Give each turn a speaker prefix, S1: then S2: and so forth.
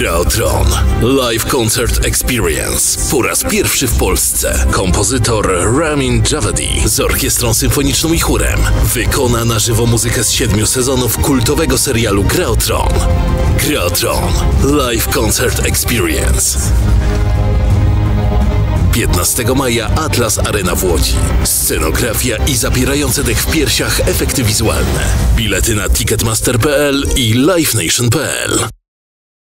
S1: Gra. Live Concert Experience. Po raz pierwszy w Polsce. Kompozytor Ramin Javadi z orkiestrą symfoniczną i chórem wykona na żywo muzykę z siedmiu sezonów kultowego serialu Gra o Live Concert Experience. 15 maja Atlas Arena w Łodzi. Scenografia i zapierające dech w piersiach efekty wizualne. Bilety na ticketmaster.pl i livenation.pl